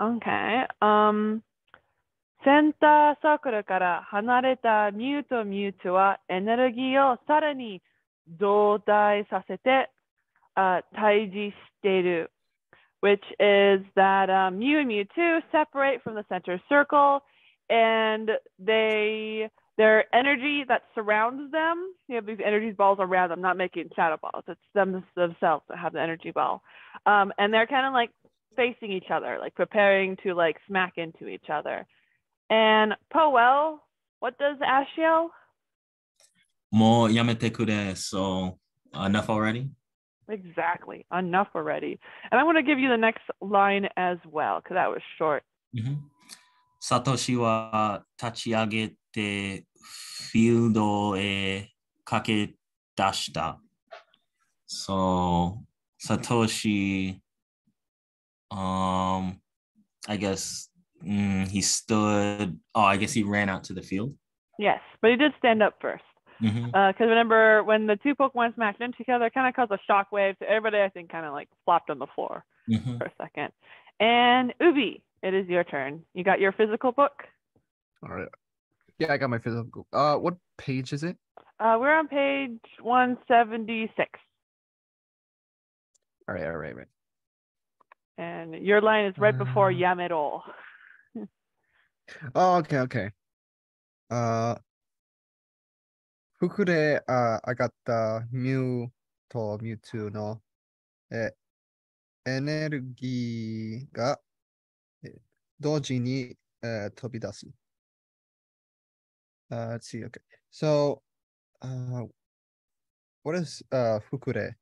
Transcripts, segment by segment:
Okay. Um, センターサークルから離れたミューとミューツはエネルギーをさらに増大させて、uh, 対峙している。Which is that um, Mew and Mewtwo separate from the center circle and they their energy that surrounds them. You have these energy balls around them, not making shadow balls. It's them themselves that have the energy ball. Um, and they're kind of like facing each other, like preparing to like smack into each other. And Poel, what does Ash yell? More yamete so enough already? Exactly, enough already. And I want to give you the next line as well, because that was short. Mm-hmm. Satoshi wa tachiage フィールドへ駆け出した。So, Satoshi, um, I guess mm, he stood, oh, I guess he ran out to the field. Yes, but he did stand up first. Mhm. Because remember, when the two Pokemon smacked into each other, it kind of caused a shockwave. So everybody, I think, kind of like flopped on the floor Mhm. for a second. And Ubi, it is your turn. You got your physical book. All right. Yeah, I got my physical. Uh, what page is it? Uh, we're on page 176. All right, all right, right. And your line is right before Uh, Yamero. Oh, okay, okay. Uh, 服で、あ、上がったミュウとミュウ2の、え、エネルギーが、え同時に、え飛び出す。 Uh, let's see, okay. So, uh, what is uh, fukure?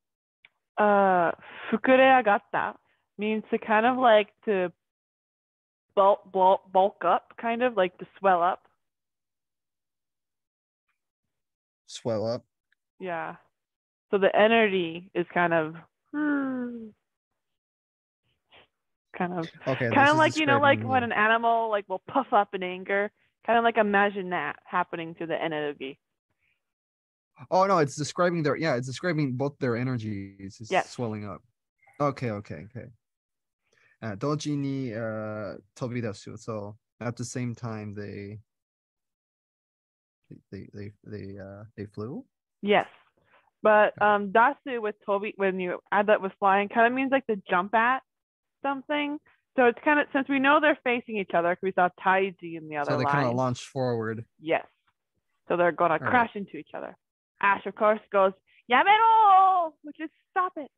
Uh, fukureagata means to kind of like to bulk, bulk, bulk up, kind of like to swell up. swell up? Yeah. So the energy is kind of kind of Okay. kind of like you know like when an animal like will puff up in anger. Kind of like imagine that happening to the energy. Oh no, it's describing their yeah, it's describing both their energies. It's yes. swelling up. Okay, okay, okay. Uh, doji ni uh, tobidasu. So at the same time they they they they uh they flew. Yes. But um dasu with Toby when you add that with flying kind of means like to jump at something. So it's kind of since we know they're facing each other because we saw Taiji in the other So they line. kind of launch forward. Yes. So they're gonna right. crash into each other. Ash, of course, goes, Yamero! Which is stop it.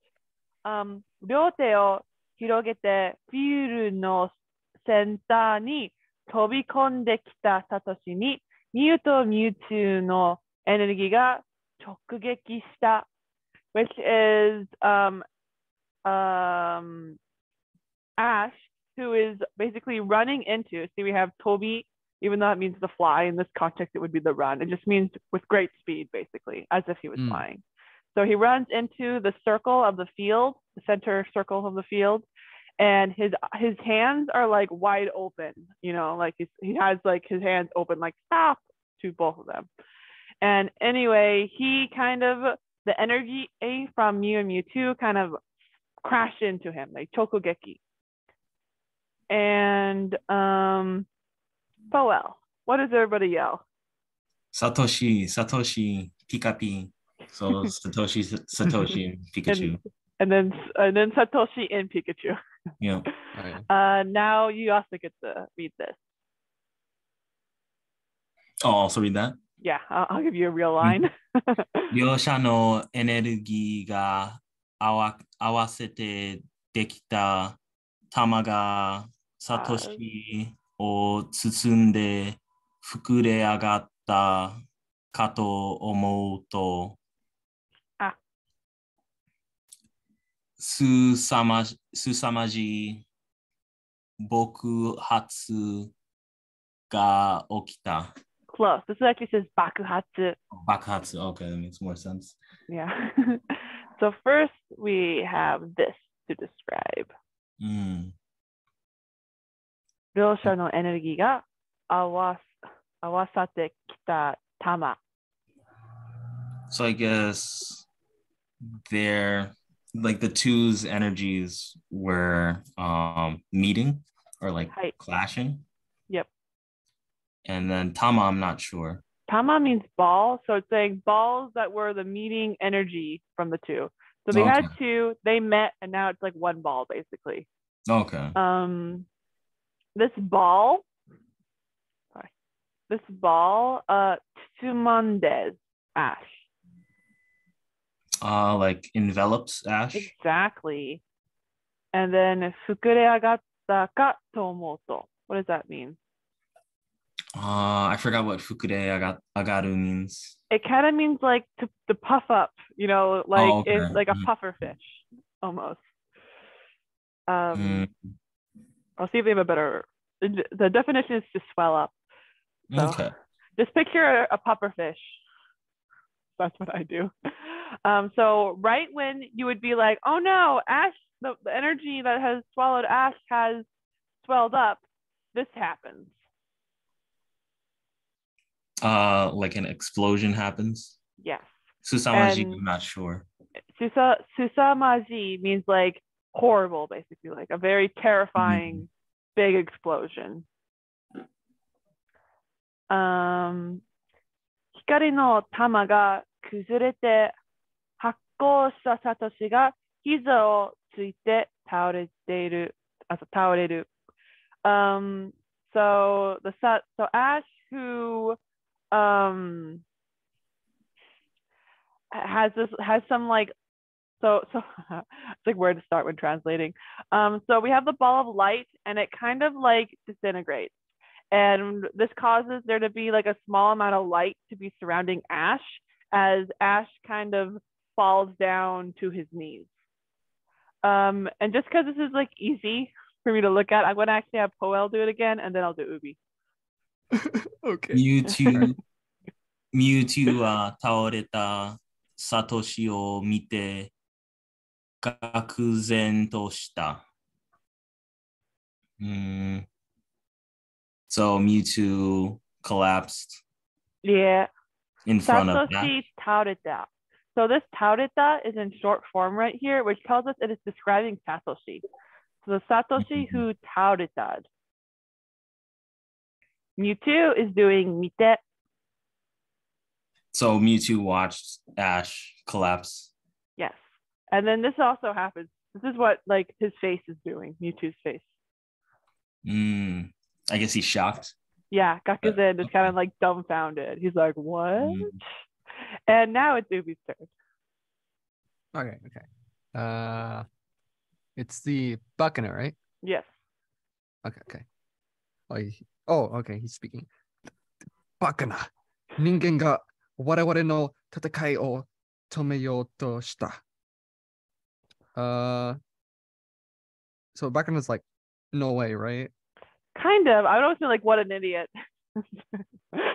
Um, 両手を広げて、フィールの先端に飛び込んできたサトシに、ミュウとミュウツーのエネルギーが直撃した。Which is um, um, Ash, who is basically running into, see, we have Toby even though it means the fly in this context it would be the run. It just means with great speed basically as if he was Mm. flying. So he runs into the circle of the field the center circle of the field and his his hands are like wide open you know like he's, he has like his hands open like stop to both of them. And anyway he kind of the energy A from Mew and Mewtwo kind of crash into him like chokugeki and um Powell, what does everybody yell? Satoshi, Satoshi, Pika Pi. So Satoshi, Satoshi, and Pikachu. And then and then Satoshi and Pikachu. Yeah. Okay. Uh, now you also get to read this. Oh, also read that. Yeah, I'll, I'll give you a real line. 両者のエネルギーが合わ合わせてできた玉が サトシを包んで膨れ上がったかと思うとあすさまじすさまじい爆発が起きた。Close. This actually says bakuhatsu. 爆発。Okay, that makes more sense. Yeah. so first we have this to describe. うん。両者のエネルギーが合わ合わさってきた玉。 So I guess their like the two's energies were um meeting or like Right. clashing. Yep. And then Tama, I'm not sure. Tama means ball, so it's saying balls that were the meeting energy from the two. So they had Okay. two, they met, and now it's like one ball basically. Okay. Um, this ball, sorry, this ball, uh, Tsumandes ash. Uh like envelops ash. Exactly. And then fukureagatta ka tomoto. What does that mean? Uh I forgot what fukure aga- agaru means. It kind of means like to, to puff up, you know, like Oh, okay. it's like a Mhm. puffer fish almost. Um, Mm, I'll see if they have a better. The the definition is to swell up. So okay. just picture a, a puffer fish. That's what I do. Um, so right when you would be like, oh no, ash, the, the energy that has swallowed ash has swelled up, this happens. Uh like an explosion happens. Yes. Susamaji, I'm not sure. Susa susamaji means like horrible, basically, like a very terrifying big explosion. Um, 光の玉が崩れて発光したサトシが膝をついて倒れている、あそう倒れる。Um, so the Sa- so Ash who um has this has some like so so it's like where to start when translating um so we have the ball of light and it kind of like disintegrates and this causes there to be like a small amount of light to be surrounding ash as ash kind of falls down to his knees um and just because this is like easy for me to look at i'm going to actually have poel do it again and then i'll do ubi okay. ミュウチュウ、ミュウチュウは倒れたサトシを見て、 愕然とした。Mm. So Mewtwo collapsed yeah in front of that. Satoshi Taurita. So this Taurita is in short form right here, which tells us it is describing Satoshi. So the Satoshi who Tauritad. Mewtwo is doing Mite. So Mewtwo watched Ash collapse. Yes. And then this also happens. This is what like his face is doing, Mewtwo's face. Mm. I guess he's shocked. Yeah, Gakuzen is kind of like dumbfounded. He's like, what? Mm. And now it's Ubi's turn. Okay. Okay. Uh, it's the Buccaneer, right? Yes. Okay. Okay. Oh, he- oh, okay. He's speaking. バカな人間が我々の戦いを止めようとした。 Uh, so Buccaneer is like, no way, right? Kind of. I don't feel like what an idiot.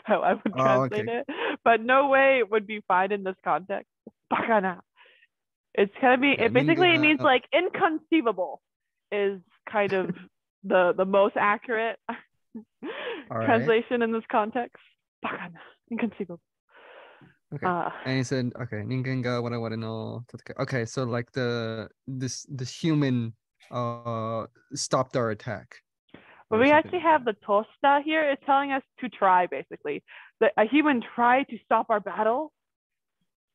How I would Oh, translate okay. it, but no way it would be fine in this context. Bakana. It's gonna be. Yeah, it basically it means like inconceivable is kind of the the most accurate right. translation in this context. Bakana. Inconceivable. Okay. Uh, and he said, okay, Ningenga, what I want to know. Okay, so like the this this human uh stopped our attack. But we actually have the Tosta here. It's telling us to try basically. That a human tried to stop our battle.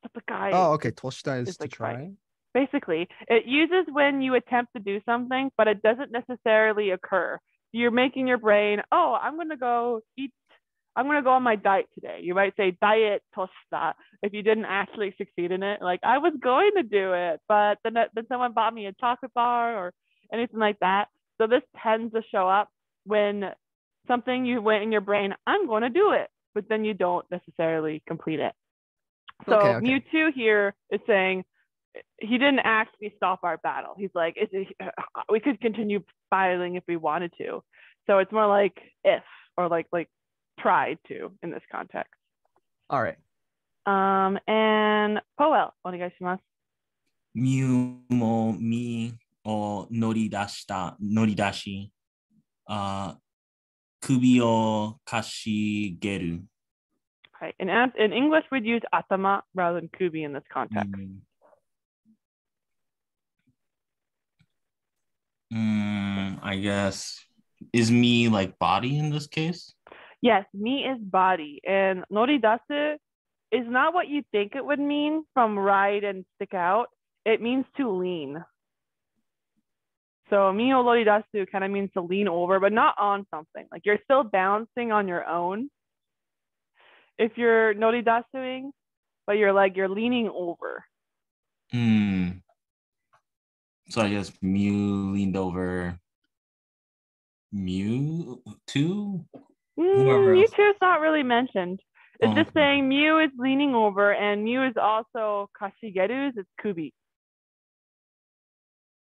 But the guy Oh okay, Tosta is, is to like try. Basically, it uses when you attempt to do something, but it doesn't necessarily occur. You're making your brain, oh, I'm gonna go eat I'm gonna go on my diet today. You might say diet tosta if you didn't actually succeed in it. Like I was going to do it, but then uh, then someone bought me a chocolate bar or anything like that. So this tends to show up when something you went in your brain, I'm going to do it, but then you don't necessarily complete it. So Okay, okay. Mewtwo here is saying uh, he didn't actually stop our battle. He's like, it's, uh, we could continue fighting if we wanted to. So it's more like if or like like Try to in this context. All right. Um, and Powell, onegaishimasu. Miu mo mi o noridashita, noridashi, uh, kubi o kashigeru. Right. In, in English, we'd use atama rather than kubi in this context. Mm. Mm, I guess. Is me like body in this case? Yes, me is body. And noridasu is not what you think it would mean from ride and stick out. It means to lean. So mi o noridasu kind of means to lean over, but not on something. Like you're still bouncing on your own. If you're noridasuing, but you're like you're leaning over. Hmm. So I guess Mew leaned over Mew two. Mm, else. Mewtwo is not really mentioned. It's Oh, just okay. saying Mew is leaning over, and Mew is also kashigeru's. It's Kubi.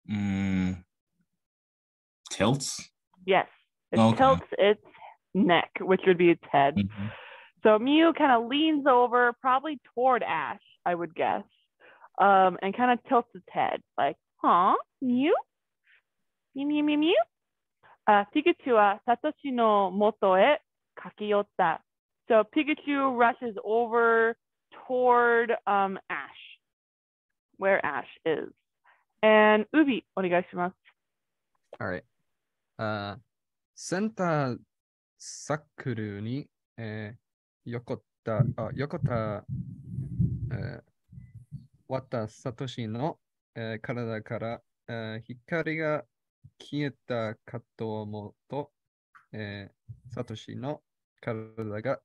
Mm, tilts. Yes, it Okay. tilts its neck, which would be its head. Mhm. So Mew kind of leans over, probably toward Ash, I would guess, um, and kind of tilts its head, like, huh, Mew? Mew, Mew, Mew, Mew? Uh, Pikachu はサトシの元へ駆け寄った. So Pikachu rushes over toward um, Ash, where Ash is. And Ubi, お願いします。Alright. あーセンターサックルに、えー横田、あ、横田、えー、渡サトシの、えー体から、えー光が消えたかと思うと、えーサトシの体が、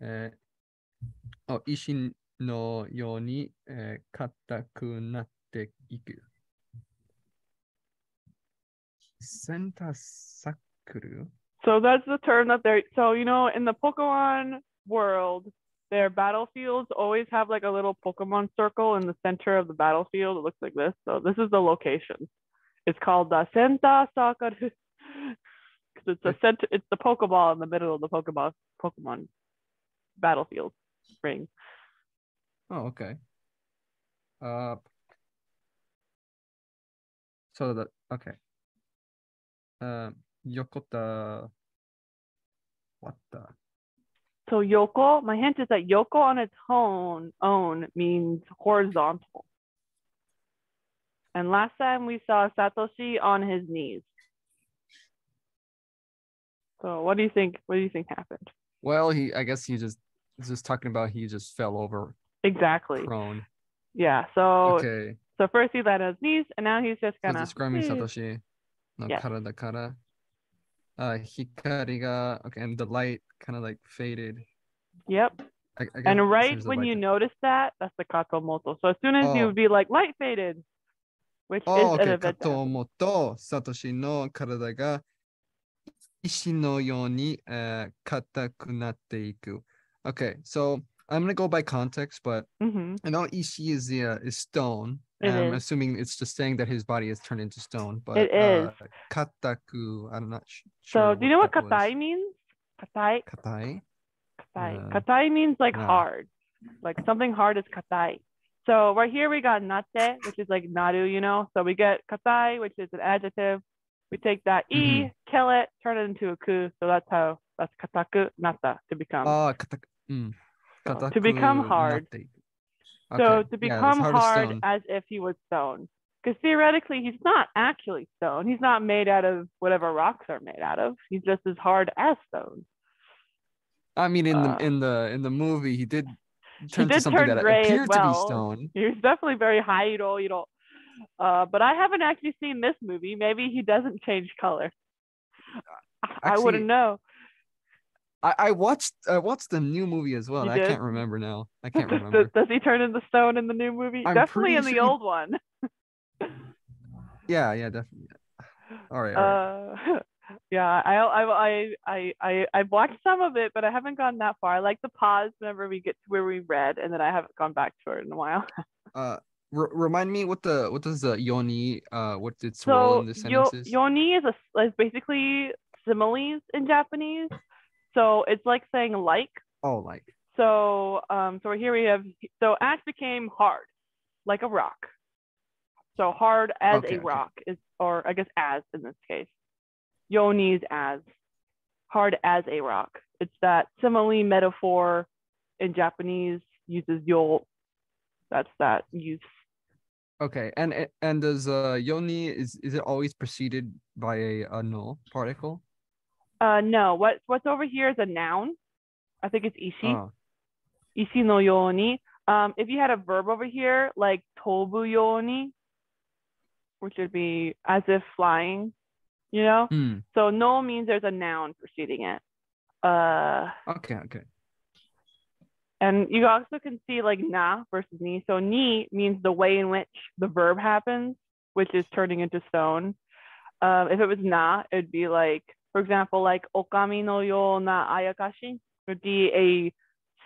えーあ石のように、えー硬くなっていく。センターサックル So that's the term that they're so you know in the Pokemon world, their battlefields always have like a little Pokemon circle in the center of the battlefield. It looks like this. So this is the location. It's called the Senta Sakaru. Because it's a center it's the Pokeball in the middle of the Pokemon Pokemon battlefield ring. Oh, okay. Uh, so that okay. Um, Yokota. What the? So Yoko, my hint is that Yoko on its own own means horizontal. And last time we saw Satoshi on his knees. So what do you think? What do you think happened? Well, he I guess he just just talking about he just fell over. Exactly. Prone. Yeah. So okay. So first he landed on his knees, and now he's just gonna. Describing. Satoshi, no yes. kara da kara. Uh, hikari ga okay, and the light kind of like faded. Yep. I, I and right when you notice that, that's the kakamoto. So as soon as oh. you would be like light faded, which Oh, is an okay. event. that happens. カトモとサトシの体が石のように、えー硬くなっていく。Okay, so I'm gonna go by context, but Mhm. I know Ishi is the uh, is stone. It and I'm is. assuming it's just saying that his body is turned into stone. But It is. Uh, kataku, I'm not sh- So sure. do you know what that was. katai means? Katai. Katai? Katai. Uh, katai means like no. hard. Like something hard is katai. So right here we got nate, which is like naru, you know. So we get katai, which is an adjective. We take that e, Mhm. kill it, turn it into a ku. So that's how that's kataku nata to become. Ah, kata- mm, So, to become hard. natte. so Okay, to yeah, become hard as hard as if he was stone. Because theoretically he's not actually stone. He's not made out of whatever rocks are made out of. He's just as hard as stone. I mean, in Uh, the in the in the movie, he did turn to did turn that gray as to be well. stone. He was definitely very high, you know, you know. Uh, but I haven't actually seen this movie. Maybe he doesn't change color. I- I wouldn't know. I, I watched I watched the new movie as well. I can't remember now. I can't Does, remember. does he turn into stone in the new movie? I'm definitely in the sure he- old one. Yeah, yeah, definitely. All right, all right. Uh, yeah, I, I, I, I, I, I've watched some of it, but I haven't gone that far. I like to pause whenever we get to where we read, and then I haven't gone back to it in a while. Uh, r- remind me what the what does the yoni uh what's its role So in the yo, sentences? yoni is a is basically similes in Japanese. So it's like saying like. oh, like So um so here we have so Ash became hard, like a rock. So hard as Okay, a okay. rock is or I guess as in this case. Yoni's as hard as a rock. It's that simile metaphor in Japanese uses yo. That's that use. Okay, and and does uh yoni is is it always preceded by a, a no particle? Uh, no, what what's over here is a noun. I think it's ishi. Oh, Ishi no yoni. Um, if you had a verb over here, like tobu yoni, which would be as if flying, you know? hmm. So no means there's a noun preceding it. Uh, Okay, okay. and you also can see like na versus ni. So ni means the way in which the verb happens, which is turning into stone. Um, if it was na, it'd be like, for example, like okami no yo na ayakashi would be a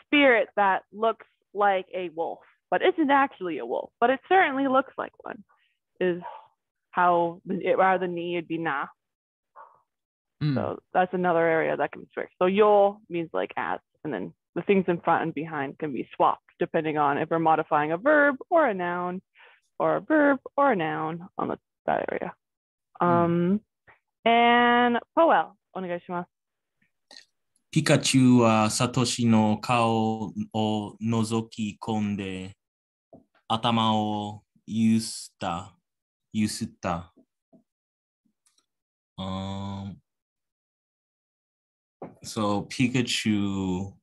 spirit that looks like a wolf, but isn't actually a wolf, but it certainly looks like one. Is how the how the ni would be na. Hmm. So that's another area that can be switched. So yo means like as, and then the things in front and behind can be swapped depending on if we're modifying a verb or a noun, or a verb or a noun on the, that area. Um, and Powell, お願いします。ピカチュウはサトシの顔を覗き込んで頭をゆすった。 ゆすった。Um, so Pikachu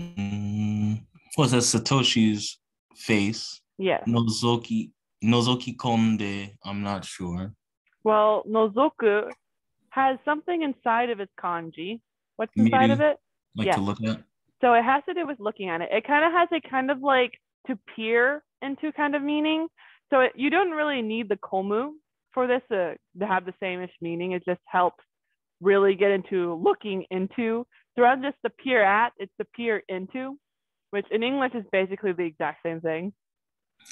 mm, was that Satoshi's face? Yes. Nozoki Nozoki Konde, I'm not sure. Well, nozoku has something inside of its kanji. What's inside of Maybe. it? Like Yeah. to look at. So it has to do with looking at it. It kind of has a kind of like to peer into kind of meaning. So it, you don't really need the komu for this to, to have the same-ish meaning. It just helps really get into looking into. So rather than just the peer at, it's the peer into, which in English is basically the exact same thing.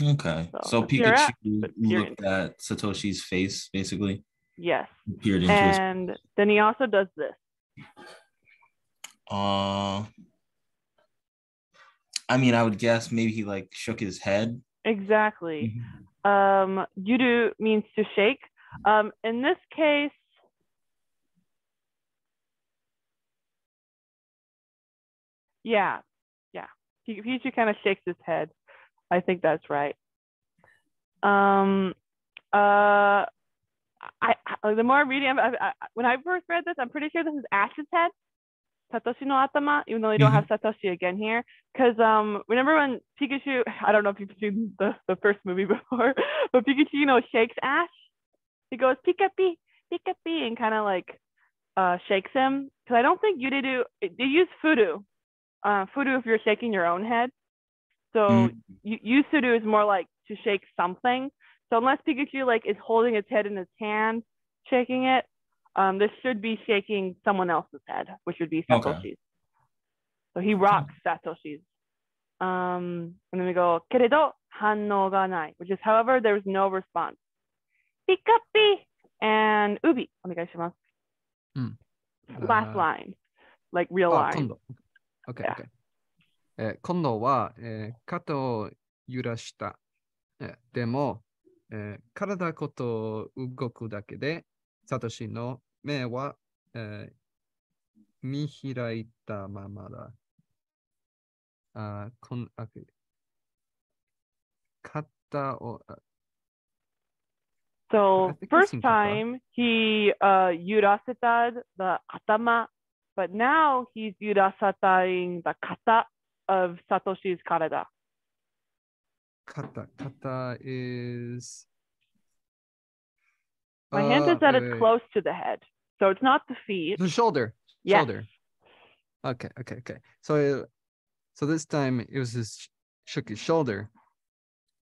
Okay. So So, at- Pikachu but looked at Satoshi's face, basically. Yes. Peered into his. And then he also does this. Uh, I mean, I would guess maybe he like shook his head. Exactly. Mhm. Um, yudu means to shake. Um, in this case, yeah, yeah. He, he kind of shakes his head. I think that's right. Um, uh, I, I the more I'm reading, I, I, when I first read this, I'm pretty sure this is Ash's head. Satoshi no Atama, even though they don't have Satoshi again here. Because um, remember when Pikachu, I don't know if you've seen the, the first movie before, but Pikachu, you know, shakes Ash. He goes, Pika Pi, Pika Pi, and kind of like uh, shakes him. Because I don't think you did do, they use Fudu. Uh, Fudu if you're shaking your own head. So Mm. you Yusudu is more like to shake something. So unless Pikachu like is holding its head in his hand, shaking it, um, this should be shaking someone else's head, which would be Okay. Satoshi's. So he rocks Satoshi's. Um, and then we go, keredo hanno ga nai, which is however there's no response. Pikapi and ubi. Onegaishimasu. Hmm. Last Uh, line, like real あ、 line. 今度。OK、 Yeah. OK。えー今度は、えー肩を揺らした。えーでも、えー体ごと動くだけで、サトシの 目は、えー見開いたままだ。あこんあ肩を、あ So first time he uh yurasetad the atama, but now he's yurasatain the kata of Satoshi's karada. 肩、肩 is... My uh, hand oh, is at its close to the head. So it's not the feet. The shoulder. Yes. Shoulder. Okay, okay, okay. So so this time it was his shook his shoulder.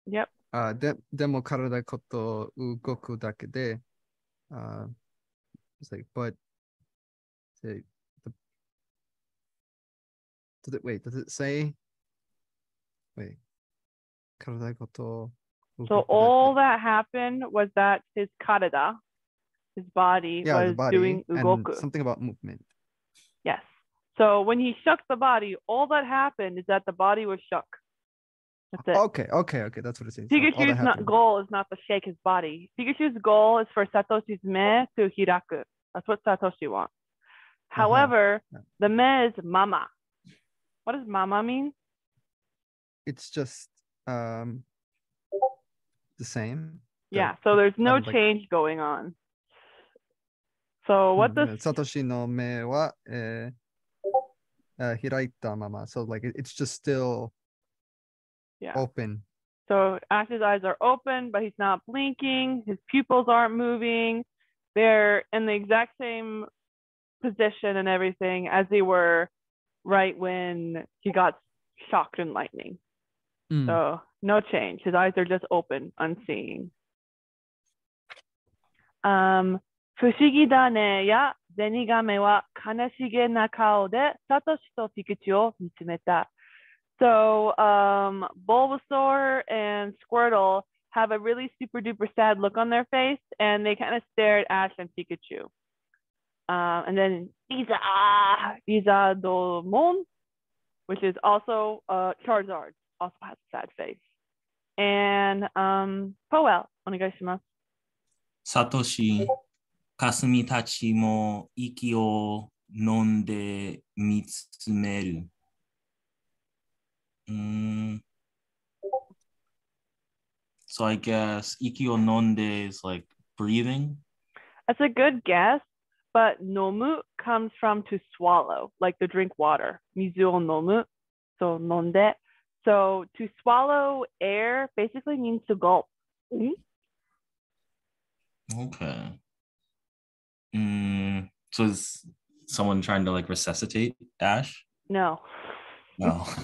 Yep. Uh, de, demo karada koto ugoku dake de. Uh, it's like, but the, the, did it wait? Does it say? Wait, karada koto so all that happened was that his karada, his body, yeah, was body doing ugoku. something about movement. Yes. So when he shook the body, all that happened is that the body was shook. That's it. Okay, okay, okay, that's what it says. Pikachu's not, goal is not to shake his body. Pikachu's goal is for Satoshi's me to hiraku. That's what Satoshi wants. However, Yeah. the me is mama. What does mama mean? it's just um the same. Yeah, so there's no change going on. So what mm, the. Satoshi no me wa uh, eh, uh, eh, hiraita mama. So like it's just still yeah. open. So Ash's eyes are open, but he's not blinking. His pupils aren't moving. They're in the exact same position and everything as they were right when he got shocked in lightning. Mm. So no change. His eyes are just open, unseeing. Um, 不思議だねやゼニガメは悲しげな顔でサトシとピカチュウを見つめた。So um, Bulbasaur and Squirtle have a really super duper sad look on their face, and they kind of stare at Ash and Pikachu. Um, and then Iza Izadomon, which is also uh, Charizard, also has a sad face. and um, Powell, onegaishimasu. Satoshi, Kasumi tachi mo iki o nonde mitsumeru. Mm. So I guess iki o nonde is like breathing. That's a good guess, but nomu comes from to swallow, like to drink water. Mizu o nomu, so nonde so to swallow air basically means to gulp. Mhm. Okay. Mm, so is someone trying to like resuscitate Ash? No. No.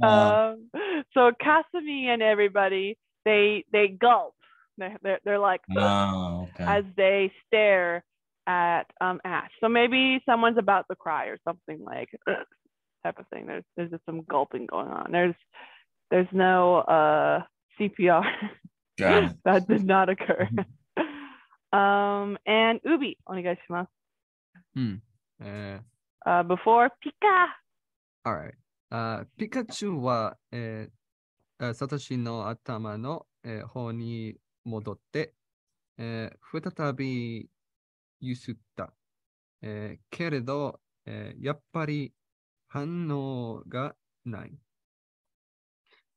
um, so Kasumi and everybody, they they gulp. They're, they're, they're like No. Okay. as they stare at um Ash. So maybe someone's about to cry or something like type of thing. There's there's just some gulping going on. There's there's no uh CPR Got it. that did not occur. um and Ubi, お願いします。えー Uh, before Pika. Alright. あピカチュウは、えーあサトシの頭の、えー方に戻って、えー再びゆすった。えーけれど、えーやっぱり 反応がない。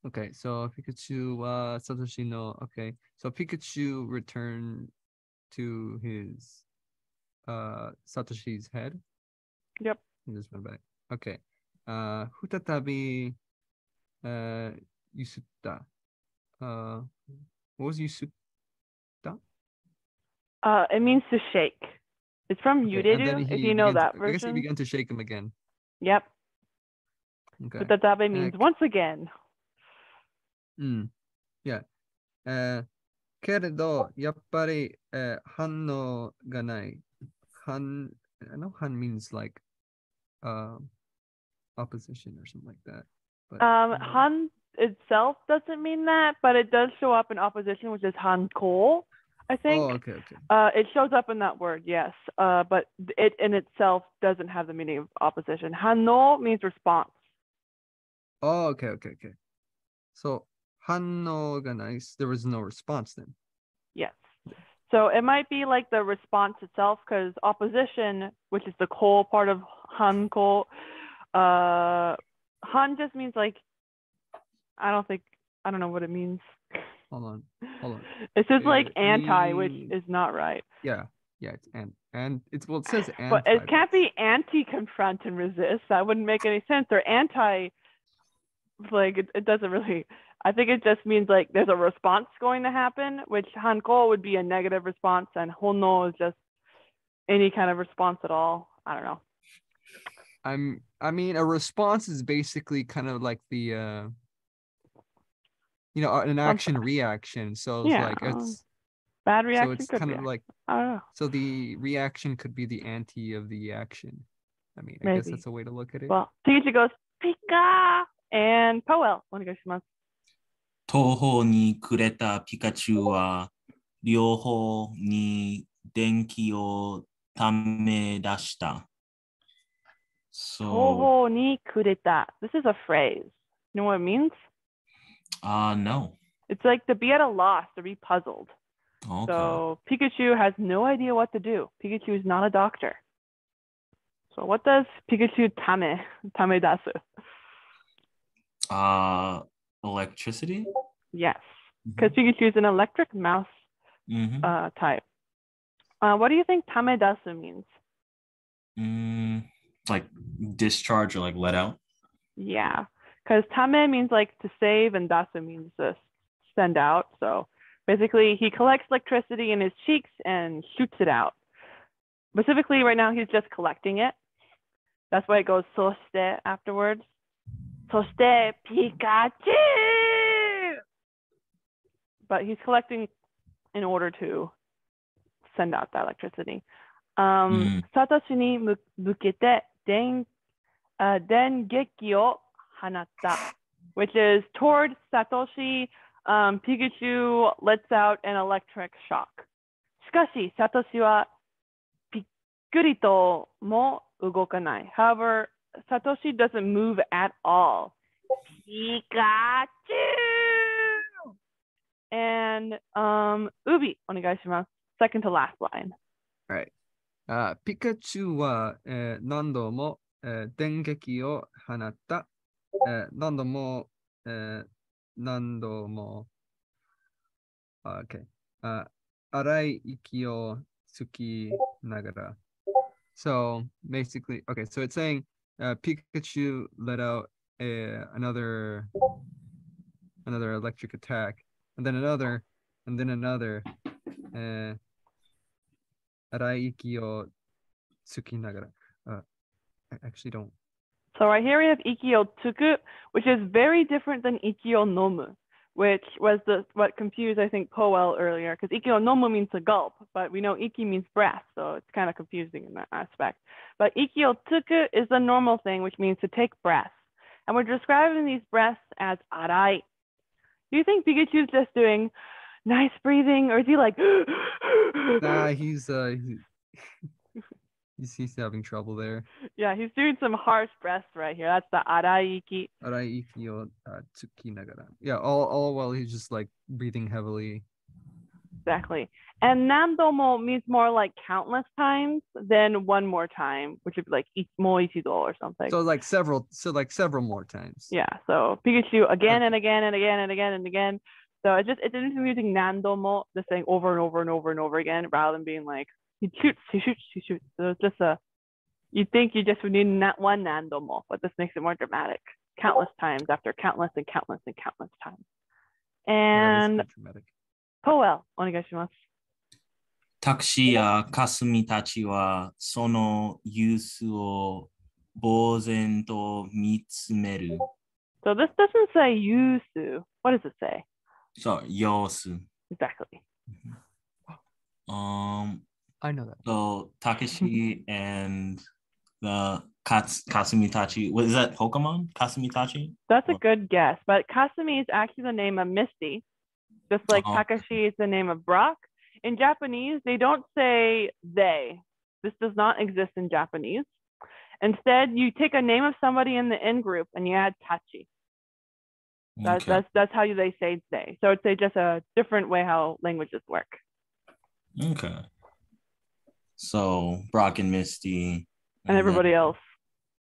Okay, so Pikachu はサトシの、Okay, so Pikachu returned to his uh, Satoshi's head. Yep. He just went back. Okay. あー再び、えー、ゆすった。Uh, what was ゆす Uh, it means to shake. It's from Okay, and then Yureru, if he you know began that to- I guess he version. began to shake him again. Yep. Okay. Futatabe means Uh, once again. うん。いや。えーけれど、やっぱり、えー反応がない。反、I know 反 means like uh, opposition or something like that. But, Um, uh, Han itself doesn't mean that, but it does show up in opposition, which is Han Kol, I think. Oh, okay, okay. Uh, it shows up in that word, yes. Uh, but it in itself doesn't have the meaning of opposition. Hano means response. Oh, okay, okay, okay. So Hanno organized, there was no response then. Yes. So it might be like the response itself, because opposition, which is the core part of Hanko, uh, Han just means like, I don't think, I don't know what it means. Hold on, hold on. It says like anti, e... which is not right. Yeah, yeah, it's and and it's well, it says anti. But it can't be anti-confront and resist. That wouldn't make any sense. Or anti like, it, it doesn't really. I think it just means like there's a response going to happen, which Hanko would be a negative response, and Hono is just any kind of response at all. I don't know. I'm I mean a response is basically kind of like the uh you know an action reaction. So it's Yeah, like it's Bad reaction. so it's kind of like I don't know. so the reaction could be the anti of the action. I mean, I guess that's a way to look at it. Well, Pikachu goes Pika and Poel. お願いします。東方にくれたピカチュウは両方に電気をため出した。So, 東方にくれた. This is a phrase. You know what it means? uh, no. It's like to be at a loss, to be puzzled. Okay. So Pikachu has no idea what to do. Pikachu is not a doctor. So what does Pikachu tame tame dasu? Uh, electricity? Yes. because Pikachu is an electric mouse Mhm. uh, type. Uh, what do you think tamedasu means? Mm, like discharge or like let out. Yeah, because tame means like to save, and dasu means to send out. So basically, he collects electricity in his cheeks and shoots it out. Specifically, right now, he's just collecting it. That's why it goes soste afterwards. Soste Pikachu! But he's collecting in order to send out that electricity. Um, Satoshi にむ向けて電あ電撃を放った、which is toward Satoshi, um, Pikachu lets out an electric shock. しかし、サトシはびっくりとも動かない。However, Satoshi doesn't move at all. Pikachu! And um, Ubi, onegaishimasu. Second to last line. All right. Uh, Pikachu wa eh, nando mo eh, dengeki o hanatta. Eh, nando mo, eh, nando mo. Uh, okay. Uh, arai iki o tsuki nagara. So basically, okay, so it's saying uh, Pikachu let out a, another another electric attack, and then another, and then another. Uh, Araiki o Tsukinagara. Uh, I actually don't. So right here we have Iki o Tsuku, which is very different than Iki Nomu which was the what confused I think Powell earlier, because Ikio Nomu means to gulp, but we know Iki means breath, so it's kind of confusing in that aspect. But Ikio Tsuku is the normal thing, which means to take breaths. And we're describing these breaths as arai. Do you think Pikachu's just doing nice breathing, or is he like Nah, he's uh He's, he's having trouble there. Yeah, he's doing some harsh breaths right here. That's the araiki. Araiki o uh, tsuki nagara. Yeah, all, all while he's just like breathing heavily. Exactly. And nandomo means more like countless times than one more time, which would be like mo do or something. So like several, so like several more times. Yeah. So Pikachu again and again and again and again and again. So it just it's interesting using nandomo, the thing over and over and over and over again, rather than being like he shoots, he shoots, he shoots. So it's just a you think you just would need not one nandomo, but this makes it more dramatic. Countless times after countless and countless and countless times. Yeah, And that's pretty dramatic. Powell, お願いします。タクシーやかすみたちはそのユースを呆然と見つめる。 So this doesn't say yusu. What does it say? そう、様子。 Exactly. Um, I know that. so Takeshi and the Kats- Kasumitachi, what is that Pokemon? Kasumitachi? That's a good guess. But Kasumi is actually the name of Misty, just like uh-huh. Oh. Takeshi is the name of Brock. In Japanese, they don't say they. This does not exist in Japanese. Instead, you take a name of somebody in the in group and you add tachi. That's Okay. that's that's how you, they say they. So it's a, just a different way how languages work. Okay. So Brock and Misty. And everybody else.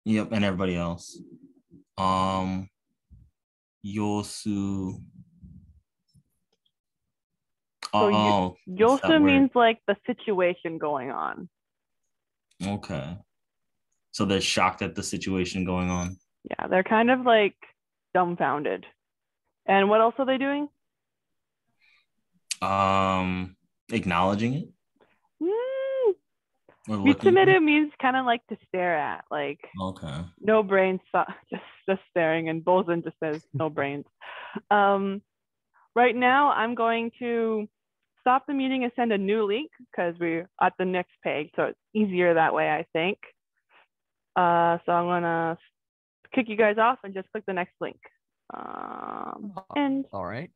Yep, and everybody else. Um Yosu. So oh, Yosu means like the situation going on. okay. So they're shocked at the situation going on. Yeah, they're kind of like dumbfounded. And what else are they doing? Um acknowledging it Mm, or looking at it? Mitsumeru means kind of like to stare at, like Okay. no brains, just just staring. And Bozen just says no brains. Um, right now, I'm going to stop the meeting and send a new link because we're at the next page, so it's easier that way, I think. Uh, so I'm gonna kick you guys off and just click the next link. Um, and All right.